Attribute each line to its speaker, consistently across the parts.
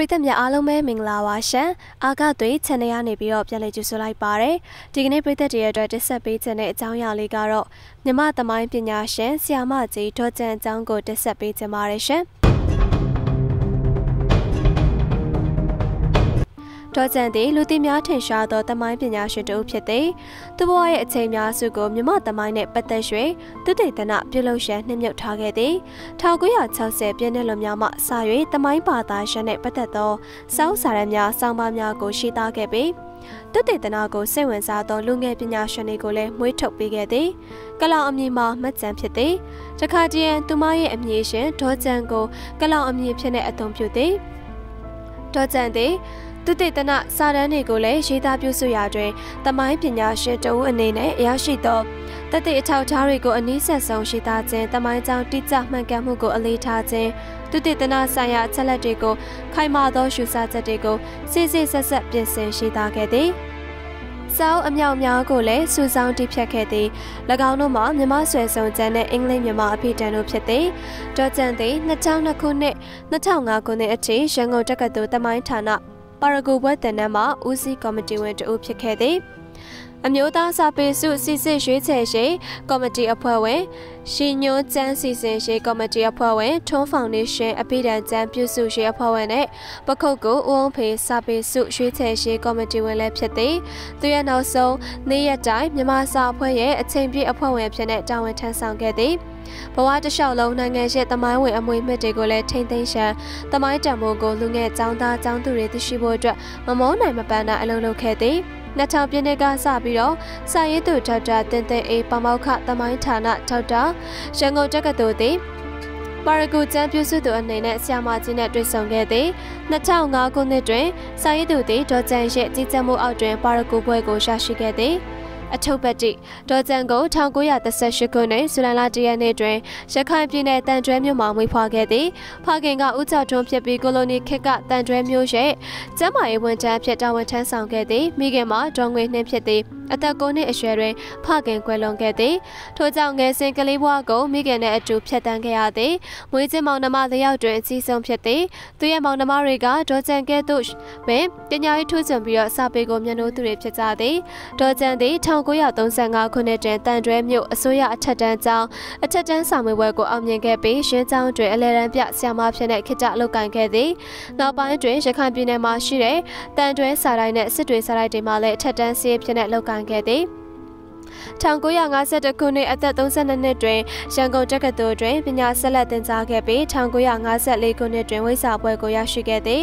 Speaker 1: ပရိသတ်များအားလုံးပဲမင်္ဂလာပါရှင်အာကသွေး channel ကနေပြီးတော့ပြန်လည်ကြိုဆိုလိုက်ပါရယ်ဒီကနေ့ပရိသတ်တွေရဲ့အတွက်တက်ဆက်ပေးခြင်းတဲ့အကြောင်းအရာလေးကတော့မြမသမိုင်းပညာရှင်ဆရာမကြီးဒေါ်ကျန်အကြောင်းကိုတက်ဆက်ပေးခြင်းပါတယ်ရှင် ဒေါ်ကျန်သည်လူသိများထင်ရှားသောတမိုင်းပညာရှင်တဦးဖြစ်သည်။သူဘဝရဲ့အချိန်များစုကိုမြမတမိုင်းနဲ့ပတ်သက်၍သူတေသနပြုလုပ်ရှမ်းနှိမ့်မြုပ်ထားခဲ့သည်။1960ပြည့်နှစ်လွန်များမှစ၍တမိုင်းဘာသာရှမ်းနဲ့ပတ်သက်သောစောင်းစာရမ်းများစောင်းပါးများကိုရှိသားခဲ့ပြီးတုတေသနာကိုစိတ်ဝင်စားသောလူငယ်ပညာရှင်တွေကိုလည်းမွေးထုတ်ပေးခဲ့သည်။ကလောင်အမည်မှာမတ်ကျန်ဖြစ်သည်။တခါတည်းသူမရဲ့အမည်ရှင်ဒေါ်ကျန်ကိုကလောင်အမည်ဖြစ်တဲ့အသွင်ပြုသည်။ဒေါ်ကျန်သည် သူတေသနစာတမ်းတွေကိုလည်းရေးသားပြုစုရာတွင်တမိုင်းပညာရှင်တဦးအနေနဲ့အရရှိသောတသက်အထောက်အထားတွေကိုအနည်းဆက်ဆုံးရေးသားခြင်းတမိုင်းကြောင်းတိကျမှန်ကန်မှုကိုအလေးထားခြင်းသူတေသနဆိုင်ရာအချက်လက်တွေကိုခိုင်မာသောရှုစားချက်တွေကိုစစ်စစ်ဆက်ဆက်ပြင်ဆင်ရေးသားခဲ့သည်စောင်းအမြောက်များကိုလည်းစူဆောင်းတိဖြတ်ခဲ့သည်၎င်းတို့မှာမြမဆွေဆောင်ကျန်းတဲ့အင်္ဂလိပ်မြမအဖိတန်တို့ဖြစ်သည်ဒေါ်ကျန်သည်2002ခုနှစ်2005ခုနှစ်အထိရန်ကုန်တက္ကသိုလ်တမိုင်းဌာန ပါရဂူဘွဲတင်နန်းမှာဦးစီးကော်မတီဝင်တဦးဖြစ်ခဲ့သည်အမျိုးသားစာပေစုစီစစ်ရွေးချယ်ရေးကော်မတီအဖွဲ့ဝင်ရှင်ညိုကျန်းစီစဉ်ရေးကော်မတီအဖွဲ့ဝင်ထွန်းဖောင်ဒေးရှင်းအပိဒံကျန်းပြုစုရေးအဖွဲ့ဝင်နဲ့ပခုတ်ကိုဦးအောင်ဖေစာပေစုရွေးချယ်ရေးကော်မတီဝင်လည်းဖြစ်သည်သူရဲ့နောက်ဆုံးနေ့ရက်တိုင်းမြန်မာစာအဖွဲ့ရဲ့အချိန်ပြည့်အဖွဲ့ဝင်ဖြစ်တဲ့တာဝန်ထမ်းဆောင်ခဲ့သည် ဘဝတစ်လျှောက်လုံးနိုင်ငံရဲ့တမိုင်းဝင်အမွေမြစ်တွေကိုလည်းထိမ့်သိမ်းရှမ်းတမိုင်းတံမိုးကိုလူငယ်ចောင်းသားចောင်းသူတွေသိရှိဖို့အတွက်မမောနိုင်မပန်းနိုင်အလုပ်လုပ်ခဲ့သည်2000ပြည့်နှစ်ကစပြီးတော့စာရေးသူဒေါက်တာတင်သိအေးပမောက္ခတမိုင်းဌာနဒေါက်တာရန်ကုန်တက္ကသိုလ်သည်ပါရဂူကျန်းပြုစုသူအနေနဲ့ဆရာမကြီးနဲ့တွေ့ဆုံခဲ့သည်2005ခုနှစ်တွင်စာရေးသူသည်ဒေါ်ကျန်ရဲ့ကြီးကြပ်မှုအောက်တွင်ပါရဂူဘွဲကိုရရှိခဲ့သည် အထုပ်ပတ်တိဒေါ်ကျန်ကို1938ခုနှစ်ဇူလိုင်လ1ရက်နေ့တွင်ရခိုင်ပြည်နယ်တန်ကျွဲမြို့မှာမွေးဖွားခဲ့သည်ဖခင်ကဦးကျော်ထွန်းဖြစ်ပြီးကိုလိုနီခေတ်ကတန်ကျွဲမြို့ရဲ့ကျမ်းမာရေးဝန်ထမ်းဖြစ်တာဝန်ထမ်းဆောင်ခဲ့သည်မိခင်မှာဒေါ်ငွေနှင်းဖြစ်သည်အသက်9နှစ်အရွယ်တွင်ဖခင်ကွယ်လွန်ခဲ့သည်ထို့ကြောင့်ငယ်စဉ်ကလေးဘဝကိုမိခင်နဲ့အတူဖြတ်တန်းခဲ့ရသည်မွေးချင်းမောင်နှမတစ်ယောက်တွင်အကြီးဆုံးဖြစ်သည်သူရဲ့မောင်နှမတွေကဒေါ်ကျန်ကဲ့သို့ပင်ပညာရေးထိုးချွန်ပြီးတော့စာပေကိုမျက်နှိုးသူတွေဖြစ်ကြသည်ဒေါ်ကျန်သည်1935ခုနှစ်တွင်တန်တွဲမြို့အစိုးရအထက်တန်းကျောင်းအထက်တန်းဆောင်မွေးပွဲကိုအောင်မြင်ခဲ့ပြီးရှင်းကျောင်းတွင်အလဲတန်းပြဆရာမဖြစ်တဲ့ခေတ္တအလုပ်ကိုင်ခဲ့သည်နောက်ပိုင်းတွင်ရခိုင်ပြည်နယ်မှာရှိတဲ့တန်တွဲစာတိုင်းနဲ့စစ်တွေစာတိုင်းတွေမှာလည်းအထက်တန်းစီးဖြစ်တဲ့လုပ်ကိုင်ခဲ့သည် 1952ခုနှစ်အသက်32နှစ်တွင်ရန်ကုန်တက္ကသိုလ်တွင်ပညာဆက်လက်သင်ကြားခဲ့ပြီး1954ခုနှစ်တွင်ဝိစာပွဲကိုရရှိခဲ့သည်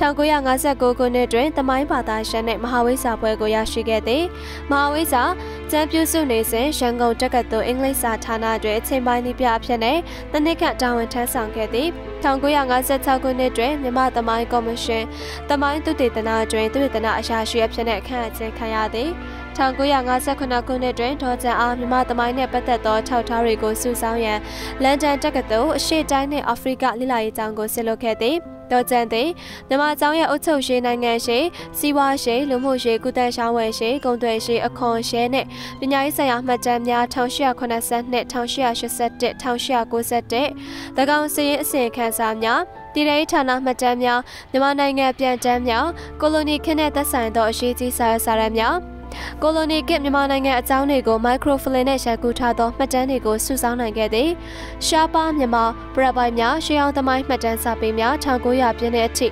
Speaker 1: 1959ခုနှစ်တွင်သမိုင်းဘာသာရှမ်းနှင့်မဟာဝိစာပွဲကိုရရှိခဲ့သည်မဟာဝိစာကျမ်းပြုစုနေစဉ်ရန်ကုန်တက္ကသိုလ်အင်္ဂလိပ်စာဌာနတွင်အချိန်ပိုင်းနည်းပြအဖြစ်နဲ့တနစ်ခန့်တာဝန်ထမ်းဆောင်ခဲ့သည်1956ခုနှစ်တွင်မြန်မာသမိုင်းကော်မရှင်သမိုင်းသုတေသနတွင်သုတေသနအရာရှိအဖြစ်နဲ့အခန့်အကျင်းခံရသည် 1958ခုနှစ်တွင်ဒေါ်ကျန်အားမြန်မာသမိုင်းနှင့်ပတ်သက်သောထောက်ထားတွေကိုစုဆောင်းရန်လန်ဒန်တက္ကသိုလ်အရှေ့တိုင်းနှင့်အာဖရိကလိလာရေးကျောင်းကိုဆင်းလုပ်ခဲ့သည်ဒေါ်ကျန်သည်မြန်မာကျောင်းရဲ့အုပ်ချုပ်ရေးနိုင်ငံရှိစီးပွားရှိလူမှုရှိကုသရှောင်းဝယ်ရှိကုန်သွယ်ရှိအခွန်ရှဲနှင့်ပညာရေးဆိုင်ရာမှတ်တမ်းများ1882 1881 1891၎င်းစည်ရင်အစီရင်ခံစာများတည်ရေးဌာနမှတ်တမ်းများမြန်မာနိုင်ငံပြန်တမ်းများကိုလိုနီခေတ်နဲ့သက်ဆိုင်သောအရေးကြီးစာရွက်စာတမ်းများ ကိုလိုနီကမြန်မာနိုင်ငံအကြောင်းတွေကိုမိုက်ခရိုဖလင်နဲ့ရိုက်ကူးထားသောမှတ်တမ်းတွေကိုစုဆောင်းနိုင်ခဲ့သည်။ရှားပါမြန်မာပရပိုင်များရှေးအောင်သမိုင်းမှတ်တမ်းစာပေများ1900ပြည့်နှစ်အထိ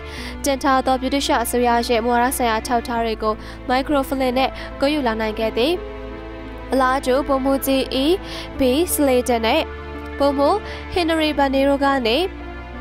Speaker 1: တင်ထားသောဗြိတိရှအစိုးရရဲ့မူဝါဒဆိုင်ရာထောက်ထားတွေကိုမိုက်ခရိုဖလင်နဲ့ကိုယူလာနိုင်ခဲ့သည်။အလားတူပုံမှုကြီး E B Slater နဲ့ပုံမှု Henry Banero ကနေ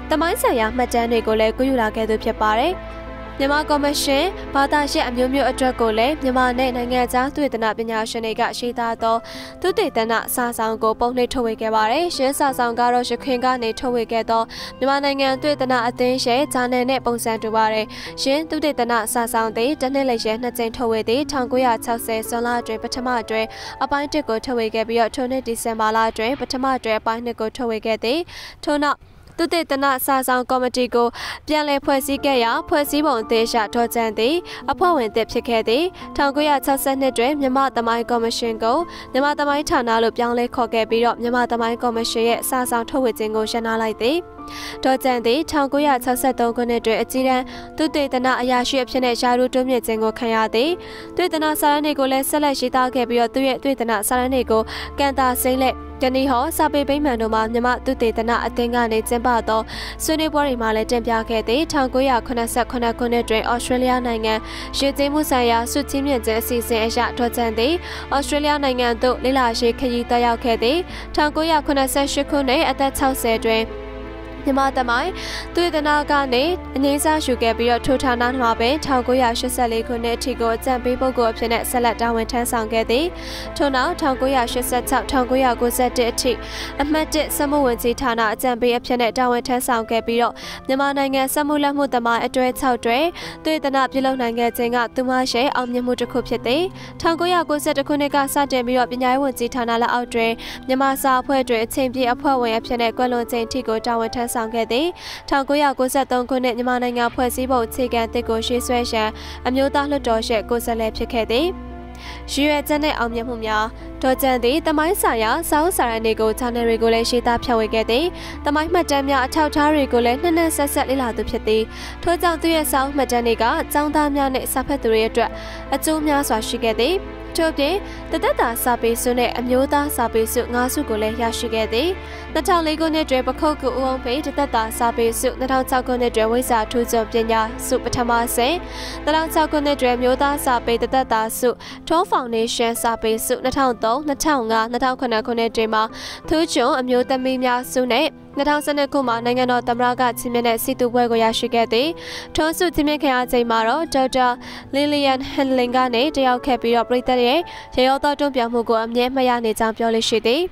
Speaker 1: တမိုင်းဆိုင်ရာမှတ်တမ်းတွေကိုလည်းကိုယူလာခဲ့သူဖြစ်ပါတယ်။ မြန်မာကော်မရှင်ဘာသာရှစ်အမျိုးမျိုးအတွက်ကိုလည်းမြန်မာနဲ့နိုင်ငံခြားသုတေသနပညာရှင်တွေကရှင်းသားသောသုတေသနစာဆောင်ကိုပုံနှိပ်ထုတ်ဝေခဲ့ပါတယ်။ရှင်းစာဆောင်ကတော့ရခိုင်ကနေထုတ်ဝေခဲ့သောမြန်မာနိုင်ငံသုတေသနအသင်းရဲ့ဂျာနယ်နဲ့ပုံစံတူပါတယ်။ရှင်းသုတေသနစာဆောင်သည်တနှစ်လက်ရဲနှစ်ကြိမ်ထုတ်ဝေသည်1960ဇွန်လအတွင်းပထမအတွင်းအပိုင်းတစ်ကိုထုတ်ဝေခဲ့ပြီးတော့ထိုနှစ်ဒီဇင်ဘာလအတွင်းပထမအတွင်းအပိုင်းနှစ်ကိုထုတ်ဝေခဲ့သည်။ထို့နောက် သူတေသနစာဆောင်ကော်မတီကိုပြန်လည်ဖွဲ့စည်းခဲ့ရာဖွဲ့စည်းပုံအသေးရှာထောကျန်သည်အဖွဲ့ဝင်သစ်ဖြစ်ခဲ့သည်1962တွင်မြန်မာသမိုင်းကော်မရှင်ကိုမြန်မာသမိုင်းဌာနလို့ပြောင်းလဲခေါ်ခဲ့ပြီးတော့မြန်မာသမိုင်းကော်မရှင်ရဲ့စာဆောင်ထုတ်ဝေခြင်းကိုရှင်းနာလိုက်သည်ဒေါ်ကျန်သည်1963ခုနှစ်တွင်အကြီးတန်းသူတေသနအရာရှိအဖြစ်နဲ့ယာရုတွင်းမြင့်ခြင်းကိုခံရသည်တွေ့သနစာရန်တွေကိုလည်းဆက်လက်ရေးသားခဲ့ပြီးတော့သူရဲ့တွေ့သနစာရန်တွေကိုကန်တာစိမ့်လက် တနည်းဟောစာပေပိမှန်တို့မှာမြမသူတေသနအသင်းကနေကျင်းပသောဆွေးနွေးပွဲတွေမှာလည်းတင်ပြခဲ့သည်1989ခုနှစ်တွင်ဩစတြေးလျနိုင်ငံရေကျင်းမှုဆိုင်ရာစုချင်းမြင့်ခြင်းအစီအစဉ်အရဒေါ်ကျန်သည်ဩစတြေးလျနိုင်ငံသို့လိလာရှိခရီးတက်ရောက်ခဲ့သည်1988ခုနှစ်အသက်60တွင် မြမသမိုင်းသူဒနာကနေအငိမ့်စားယူခဲ့ပြီးတော့ထိုဌာနမှာပင်1984ခုနှစ်အထိကိုအကြံပေးပုဂ္ဂိုလ်အဖြစ်နဲ့ဆက်လက်တာဝန်ထမ်းဆောင်ခဲ့သည်ထို့နောက်1986 1991အထိအမှတ်1စမှုဝင်ကြီးဌာနအကြံပေးအဖြစ်နဲ့တာဝန်ထမ်းဆောင်ခဲ့ပြီးတော့မြန်မာနိုင်ငံစမှုလက်မှုသမိုင်းအတွဲ6တွဲသူဒနာပြုလုပ်နိုင်ခဲ့ခြင်းကသူမရှိအောင်မြင်မှုတစ်ခုဖြစ်သည်1992ခုနှစ်ကစတင်ပြီးတော့ပညာရေးဝန်ကြီးဌာနလက်အောက်တွင်မြန်မာစာအဖွဲ့တွင်အချိန်ပြည့်အဖွဲ့ဝင်အဖြစ်နဲ့ကွယ်လွန်ခြင်းအထိကိုတာဝန်ထမ်းဆောင်ခဲ့သည်1993ခုနှစ်မြန်မာနိုင်ငံဖွဲ့စည်းပုံအခြေခံတစ်ကိုရှေ့ဆွဲရန်အမျိုးသားလွှတ်တော်ရှေ့ကိုယ်စားလှယ်ဖြစ်ခဲ့သည်ရွေရွယ်ချက်နဲ့အောင်မြင်မှုများဒေါ်ကျန်သည်တမိုင်းဆိုင်ရာစာအုပ်စာရန်တွေကို channel တွေကိုလည်းရှေ့သားဖြန့်ဝေခဲ့သည်တမိုင်းမှတ်တမ်းများအထောက်အထားတွေကိုလည်းနှစ်နှစ်ဆက်ဆက်လေ့လာသူဖြစ်သည်ထို့ကြောင့်သူရဲ့စာအုပ်မှတ်တမ်းတွေကចောင်းသားများနဲ့စာဖတ်သူတွေအတွက်အကျိုးများစွာရှိခဲ့သည်ထို့ပြင်တသက်တာစာပေစုနဲ့အမျိုးသားစာပေစု၅စုကိုလည်းရရှိခဲ့သည်2004ခုနှစ်တွင်ပခုတ်ကူဦးအောင်ဖေးတသက်တာစာပေစု2006ခုနှစ်တွင်ဝိဇာထူးချွန်ပညာစုပထမဆယ်2006ခုနှစ်တွင်မျိုးသားစာပေတသက်တာစုထောဖောင်ဒေးရှင်းစာပေစု2003 2005 2009ခုနှစ်တွင်မှာထူးချွန်အမျိုးသမီးများစုနဲ့ 2012ခုမှာနိုင်ငံတော်သမ္မတကချင်းမြင့်တဲ့စီတူပွဲကိုရရှိခဲ့သည်ထွန်းစုချင်းမြင့်ခင်အချိန်မှာတော့ဒေါက်တာလီလီယန်ဟန်လင်ကနေတယောက်ခဲ့ပြီးတော့ပြည်သက်ရဲ့ရေရောသောတွန်းပြောင်းမှုကိုအမြဲမှတ်ရနေကြောင်းပြောလို့ရှိသည်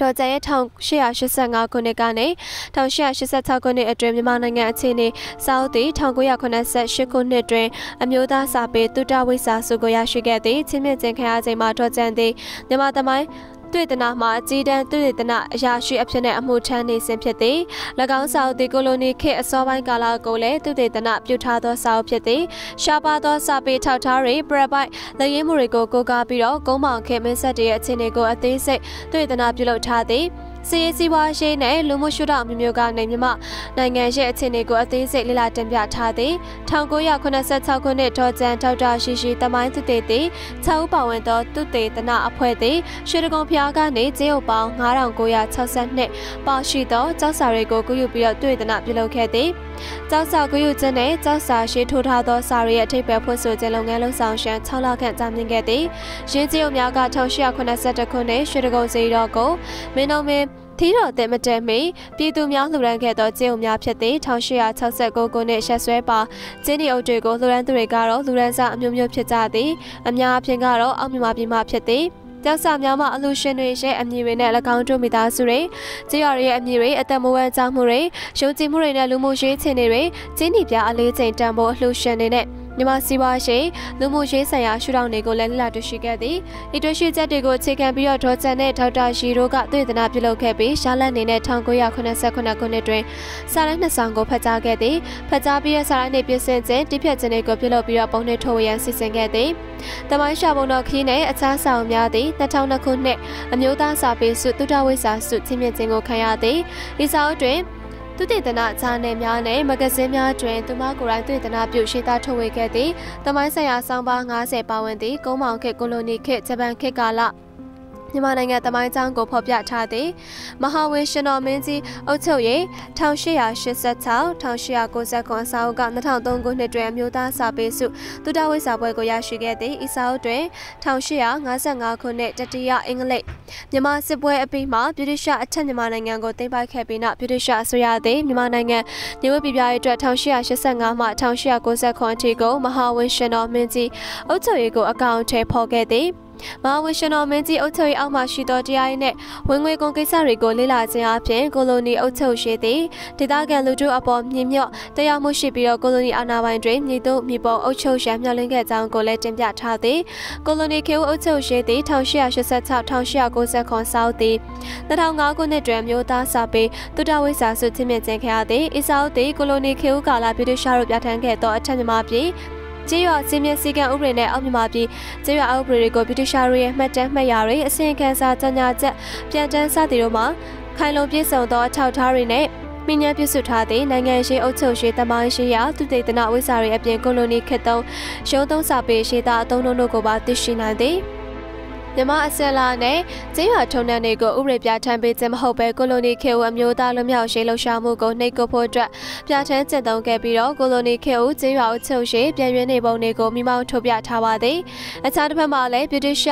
Speaker 1: ဒေါ်ကျရဲ့1885ခုနှစ်ကနေ1886ခုနှစ်အတွင်းမြန်မာနိုင်ငံအခြေအနေစာအုပ်သည်1988ခုနှစ်တွင်အမျိုးသားစာပေတုတဝိစာစုကိုရရှိခဲ့သည်ချင်းမြင့်ခြင်းခရချိန်မှာဒေါ်ကျန်သည်မြန်မာသမိုင်း တွေ့တနာမှာအကြီးတန်းတွေ့တနာအရာရှိအဖြစ်နဲ့အမှုထမ်းနေစဉ်ဖြစ်သည်၎င်းစာအုပ်သည်ကိုလိုနီခေတ်အစောပိုင်းကာလကိုလည်းသူတေတနာပြုထားသောစာအုပ်ဖြစ်သည်ရှားပါသောစာပေထောက်ထားတွေပရပိုက်လက်ရင်းမှုတွေကိုကိုးကားပြီးတော့ကုန်းမောင်ခေတ်မင်းဆက်တရဲ့အခြေအနေကိုအသေးစိတ်တွေ့တနာပြုလုပ်ထားသည် စီရေးစီးပွားရေးနဲ့လူမှုရှုထောင့်မျိုးမျိုးကနေမြမနိုင်ငံရဲ့အခြေအနေကိုအသေးစိတ်လေ့လာတင်ပြထားသည်1986ခုနှစ်ဒေါ်ကျန်ဒေါက်တာရှိရှိတမိုင်းသူတေသည်6ဦးပါဝင်သောသူတေသနာအဖွဲ့သည်ရွှေတကုံဖျားကနေကျေးဥပေါင်း9962ပါရှိသောကျောက်စာတွေကိုကူးယူပြီးတော့တွေ့သနာပြုလုပ်ခဲ့သည်ကျောက်စာကူးယူခြင်းနဲ့ကျောက်စာရှေးထိုးထားသောစာရီရဲ့အထိပ္ပယ်ဖွင့်ဆိုခြင်းလုပ်ငန်းလုံးဆောင်ရှမ်း6လခန့်ကြာမြင့်ခဲ့သည်ရင်းကျေးဥများက1882ခုနှစ်ရွှေတကုံစီတော်ကိုမင်းတော်မင်း သီးတော်တဲ့မတဲမီပြည်သူများလှူဒန်းခဲ့သောကျေးုံများဖြစ်သည့်1869ခုနှစ်ရက်စွဲပါကျင်းဒီအုပ်တွေကိုလှူဒန်းသူတွေကတော့လူရန်စာအမျိုးမျိုးဖြစ်ကြသည်အများအပြားကတော့အောက်မြန်မာပြည်မှာဖြစ်သည်ကျောက်စာများမှအလူရှင်တွေရဲ့အမည်တွေနဲ့၎င်းတို့မိသားစုတွေကြေးရွာရဲ့အမည်တွေအသက်မွေးဝမ်းကြောင်းမှုတွေရုံကြည်မှုတွေနဲ့လူမှုရေးချင်တွေကျင်းဒီပြအလေးချိန်တန်ဖိုးအလှရှင်တွေနဲ့ မြန်မာစီးပွားရေးလူမှုရေးဆိုင်ရာရှုထောင့်တွေကိုလည်းလေ့လာတွေ့ရှိခဲ့သည်ဤတွေ့ရှိချက်တွေကိုအခြေခံပြီးတော့ဒေါ်ချန်နဲ့ဒေါက်တာရှီရိုကသေဒနာပြုလုပ်ခဲ့ပြီးရှားလက်နေနဲ့1989ခုနှစ်တွင်စာရိုက်နှစ်ဆောင်ကိုဖတ်ကြားခဲ့သည်ဖတ်ကြားပြီးတဲ့စာရိုက်နေပြင်ဆင်ခြင်းတိဖြတ်ခြင်းတွေကိုပြုလုပ်ပြီးတော့ပုံနှိပ်ထုတ်ဝေရန်စီစဉ်ခဲ့သည်တမိုင်းရှာပုံတော်ခီးနဲ့အခြားဆောင်များသည့်2002ခုနှစ်အမျိုးသားစာပေစုတုတဝိစာစုချင်းမြင့်ခြင်းကိုခံရသည်ဒီစာအုပ်တွင် သူတေသနာဂျာနယ်များနဲ့မဂဇင်းများတွင်သူမကိုယ်တိုင်တွေ့သနာပြုရှင်းသားထုတ်ဝေခဲ့သည့်တမိုင်းဆိုင်ရာစောင်းပါ90ပါဝင်သည့်ကုန်းမောင်ခေတ်ကိုလိုနီခေတ်ဂျပန်ခေတ်ကာလ မြန်မာနိုင်ငံတမိုင်းကျောင်းကိုဖော်ပြထားသည်မဟာဝေရှင်တော်မင်းကြီးအုပ်ချုပ်ရေး1886 1890အစာအုပ်က2003ခုနှစ်တွင်အမျိုးသားစာပေစုသူတဝိစာပွဲကိုရရှိခဲ့သည်ဤစာအုပ်တွင်1855ခုနှစ်တတိယအင်္ဂလိပ်မြန်မာစစ်ပွဲအပြီးမှာဗြိတိရှအထက်မြန်မာနိုင်ငံကိုသိမ်းပိုက်ခဲ့ပြီးနောက်ဗြိတိရှအစိုးရသည်မြန်မာနိုင်ငံနေဝပြည်ပြရေးအတွက်1885မှ1890ခုအထိကိုမဟာဝေရှင်တော်မင်းကြီးအုပ်ချုပ်ရေးကိုအကောင့်ထဲဖော်ခဲ့သည် မဟာဝရှင်တော်မင်းကြီးအုပ်ချုပ်ရေးအောက်မှရှိသောတရားရေးနှင့်ဝင်ငွေကုန်ကိစ္စတွေကိုလေ့လာခြင်းအပြင်ကိုလိုနီအုပ်ချုပ်ရှိသည့်ဒေသခံလူထုအပေါ်မြင့်မြော့တရားမှုရှိပြီးတော့ကိုလိုနီအာဏာပိုင်တွေမြေတို့မြေပေါ်အုပ်ချုပ်ရန်မျှော်လင့်ခဲ့ကြောင်းကိုလည်းတင်ပြထားသည်ကိုလိုနီခေအုပ်ချုပ်ရှိသည့်1886-1990ခွန်စောက်သည်2005ခုနှစ်တွင်မျိုးသားစာပေတုတဝိစာစုချင်းမြင့်ကျင်းခဲ့ရသည်အစ္စအောက်သည်ကိုလိုနီခေဦးကာလပြည်သူ့ရှာတို့ပြဋ္ဌာန်းခဲ့သောအထက်မြန်မာပြည် ကျေးရွာစင်းမြစည်းကံဥပဒေနဲ့အောက်မြန်မာပြည်ကျေးရွာဥပဒေတွေကိုဗြိတိရှားတို့ရဲ့မှတ်တမ်းမှတ်ရာတွေအစီရင်ခံစာကြေညာချက်ပြန်တန်းစသည်တို့မှာခိုင်လုံပြည့်စုံသောအထောက်အထားတွေနဲ့မိညာပြုစုထားသည့်နိုင်ငံရှိအုပ်ချုပ်ရှိတမိုင်းရှိရာသူတေသနဝိစာတွေအပြင်ကိုလိုနီခေတ်သုံးရုံးသုံးစာပေရှိသားအသုံးတို့ကိုပါသိရှိနိုင်သည်။ မြမအစက်လာနဲ့ကျေးရွာထုံနှံတွေကိုဥပဒေပြဋ္ဌာန်းပေးခြင်းမဟုတ်ဘဲကိုလိုနီခေဦးအမျိုးသားလွတ်မြောက်ရေးလှုပ်ရှားမှုကိုနှိပ်ကွပ်ဖို့အတွက်ပြဋ္ဌာန်းကျင့်သုံးခဲ့ပြီးတော့ကိုလိုနီခေဦးကျေးရွာအုပ်ချုပ်ရေးပြည်ရင်းနေပုံတွေကိုမိမောင်းထုတ်ပြထားပါသည်အခြားတစ်ဖက်မှာလည်းဗြိတိရှ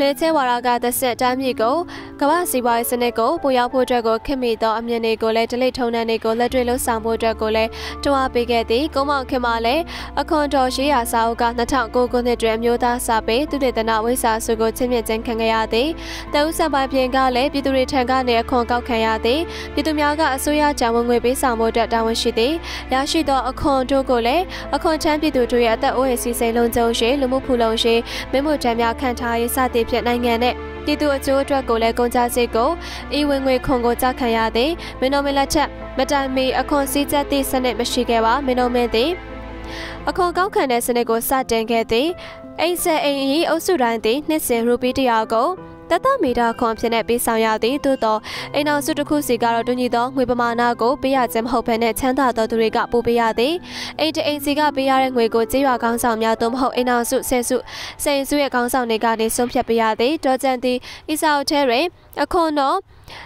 Speaker 1: နေချဲဝါရာကသစစ်တမ်းမြေကိုကမ္ဘာစီးပွားရေးစနစ်ကိုပိုရောက်ဖို့အတွက်ကိုခင်မိသောအမြင်တွေကိုလည်းဒလိထုံနှံတွေကိုလက်တွေ့လှုပ်ဆောင်ဖို့အတွက်ကိုလည်းတွန်းအားပေးခဲ့သည်ကုန်းမောင်ခင်မှာလည်းအခွန်တော်ရှိရာစာအုပ်က2009ခုနှစ်တွင်မျိုးသားစာပေသူတေသနဝိစာစုကိုချင်းမြင့်ခြင်းခံခဲ့ရသည်တအုပ်ဆက်ပိုင်းပြင်ကလည်းပြည်သူတွေထံကနေအခွန်ကောက်ခံရသည်ပြည်သူများကအစိုးရကြံဝင်ငွေပေးဆောင်မှုအတွက်တာဝန်ရှိသည်ရရှိသောအခွန်တို့ကိုလည်းအခွန်ချမ်းပြည်သူတို့ရဲ့အသက်အိုးအိမ်စီစဉ်လုံခြုံရေးလူမှုဖူလုံရေးမင်းမှုတမ်းများခံထားရေးစသည်ဖြင့်နိုင်ငံနဲ့ပြည်သူအကျိုးအတွက်ကိုလည်းကုန်ကြစိတ်ကိုဤဝင်ငွေခွန်ကိုကြခံရသည်မင်းတော်မင်းလက်ချက်မတိုင်မီအခွန်စည်းချက်သည့်စနစ်မရှိခဲ့ပါမင်းတော်မင်းသည်အခွန်ကောက်ခံတဲ့စနစ်ကိုစတင်ခဲ့သည် အိမ်ဆက်အိမ်ဤအုပ်စုတိုင်းသည်နှစ်စဉ်ရူပီတရာကိုတသမီတာခွန်ဖြစ်နေပေးဆောင်ရသည်သို့သောအိမ်အောင်စုတစ်ခုစီကတော့တူညီသောငွေပမာဏကိုပေးရခြင်းမဟုတ်ဘဲနဲ့ချမ်းသာသောသူတွေကပို့ပေးရသည်အိမ်တအိမ်စီကပေးရတဲ့ငွေကိုကြေးရွာကောင်းဆောင်များသို့မဟုတ်အိမ်အောင်စုဆယ်စုစိန်စုရဲ့ကောင်းဆောင်တွေကနေဆုံးဖြတ်ပေးရသည်ဒေါ်ကျန်သည်အီစာအိုထဲတွင်အခွန်တော်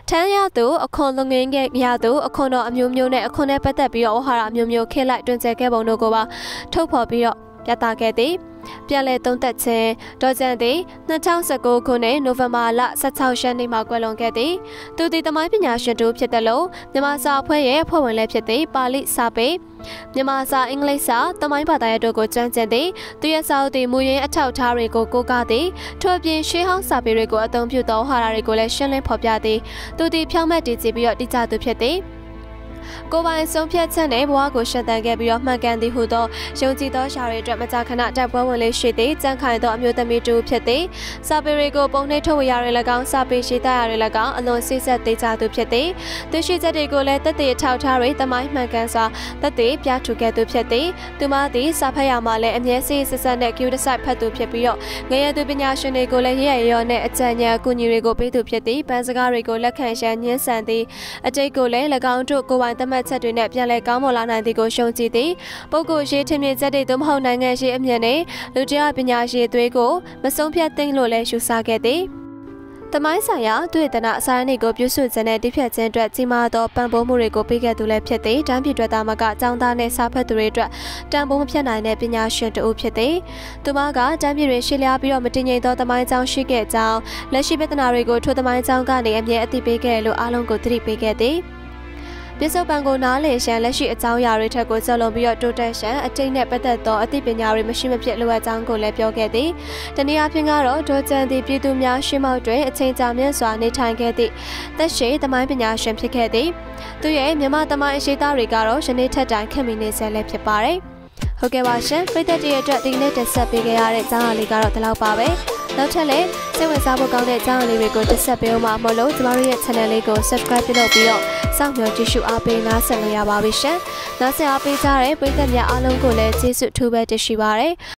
Speaker 1: ထမ်းရသူအခွန်လုံငင်းခဲ့ရသူအခွန်တော်အမျိုးမျိုးနဲ့အခွန်နဲ့ပတ်သက်ပြီးတော့ဝဟာရအမျိုးမျိုးခေလိုက်တွင်ကျဲခဲ့ပုံတို့ကိုပါထုတ်ဖော်ပြီးတော့ ပြသခဲ့သည်ပြန်လည်သုံးသက်ခြင်းဒေါ်ကျန်သည်2019ခုနှစ်နိုဝင်ဘာလ16ရက်နေ့မှာကွယ်လွန်ခဲ့သည်သူသည်တမိုင်းပညာရှင်တူဖြစ်တယ်လို့မြန်မာစာအဖွဲ့ရဲ့အဖွဲ့ဝင်လည်းဖြစ်သည်ပါဠိစာပေမြန်မာစာအင်္ဂလိပ်စာတမိုင်းဘာသာရပ်တို့ကိုကျွမ်းကျင်သည်သူရဲ့စာအုပ်သည်မူရင်းအထောက်အထားတွေကိုကိုးကားသည်ထို့အပြင်ရှေးဟောင်းစာပေတွေကိုအသုံးပြုသောဟာရာတွေကိုလည်းရှင်းလင်းဖော်ပြသည်သူသည်ဖြောင်းမတ်တည်ကြည်ပြီးတော့တည်ကြသူဖြစ်သည် ကိုပိုင်ဆုံးဖြတ်ချက်နဲ့ဘဝကိုရှင်းတန်ခဲ့ပြီးတော့မှန်ကန်သည်ဟုသောယုံကြည်သောရှာတွေအတွက်မကြာခဏတိုက်ပွဲဝင်လေးရှိသည်ကြံ့ခိုင်သောအမျိုးသမီးတူဖြစ်သည်စာပေတွေကိုပုံနှိပ်ထုတ်ဝေရတွေ၎င်းစာပေရှိသားရတွေ၎င်းအလွန်စိစက်သေးကြသူဖြစ်သည်သူရှိချက်တွေကိုလည်းတက်သေးထောက်ထားတွေတမိုင်းမှန်ကန်စွာတက်သေးပြထူခဲ့သူဖြစ်သည်သူမသည်စာဖတ်ရမှာလည်းအမြဲစိစဆက်နဲ့ cue decide ဖတ်သူဖြစ်ပြီးတော့ငရဲသူပညာရှင်တွေကိုလည်းရရရောနဲ့အကြံဉာဏ်အကူအညီတွေကိုပေးသူဖြစ်သည်ပန်းစကားတွေကိုလက်ခံရှမ်းညှင်းဆန်သည်အတိတ်ကိုလည်း၎င်းတို့ကိုယ်ပိုင်သတ်မှတ်ချက်တွေနဲ့ပြန်လည်ကောင်းမွန်လာနိုင်သည်ကိုရှုံကြည်သည်ပုဂ္ဂိုလ်ရေးထင်မြင်ချက်တွေသို့မဟုတ်နိုင်ငံရေးအမြင်နဲ့လူတရားပညာရေးသွေးကိုမဆုံးဖြတ်သိမ့်လို့လည်းရှုစားခဲ့သည်တမိုင်းဆိုင်ရာတွေ့တနာအစာရင်းကိုပြုစုခြင်းနဲ့တိဖြတ်ခြင်းအတွက်ကြီးမားသောပံ့ပိုးမှုတွေကိုပေးခဲ့သူလည်းဖြစ်သည်တမ်းပြည်အတွက်သားမကအကြောင်းသားနဲ့စာဖတ်သူတွေအတွက်တန်ဖိုးမဖြတ်နိုင်တဲ့ပညာရှင်တဦးဖြစ်သည်သူမကတမ်းပြည်တွင်ရှေ့လျားပြီးတော့မတင်ငိမ်သောတမိုင်းကြောင်းရှိခဲ့ကြောင်းလက်ရှိပြဿနာတွေကိုထိုတမိုင်းကြောင်းကနေအမြဲအသိပေးခဲ့လို့အားလုံးကိုသတိပေးခဲ့သည် ပစ္စုပန်ကိုနားလည်ရှမ်းလက်ရှိအကြောင်းအရာတွေထက်ကိုစလုံးပြီးတော့တိုးတက်ရှမ်းအတိတ်နဲ့ပတ်သက်သောအသိပညာတွေမရှိမဖြစ်လိုအပ်ကြောင်းကိုလည်းပြောခဲ့သည်။တနည်းအားဖြင့်ကတော့ဒေါ်ကျန်သည်ပြည်သူများရှင်းမောက်တွင်အချိန်ကြာမြင့်စွာနေထိုင်ခဲ့သည့်သက်ရှိသမိုင်းပညာရှင်ဖြစ်ခဲ့သည်။သူရဲ့မြမသမိုင်းအရှိသားတွေကတော့ယနေ့ထက်တိုင်ခင်မီနေဆဲလည်းဖြစ်ပါတယ်။ဟုတ်ကဲ့ပါရှင်ပရိသတ်တွေအတွက်ဒီနေ့တက်ဆက်ပေးခဲ့ရတဲ့အကြောင်းအရာလေးကတော့ဒီလောက်ပါပဲ။ နောက်ထပ်လည်းစိတ်ဝင်စားဖို့ကောင်းတဲ့အကြောင်းအရာတွေကိုတက်ဆက်ပေးအောင်ပါမလို့ကျမတို့ရဲ့ channel လေးကို subscribe ပြုလုပ်ပြီးတော့စောင့်မျှော်ကြည့်ရှုအားပေးနားဆင်နေရပါပြီရှင်။နားဆင်အားပေးကြတဲ့ပရိသတ်များအားလုံးကိုလည်းကျေးဇူးထူးပဲတင်ရှိပါရစေ။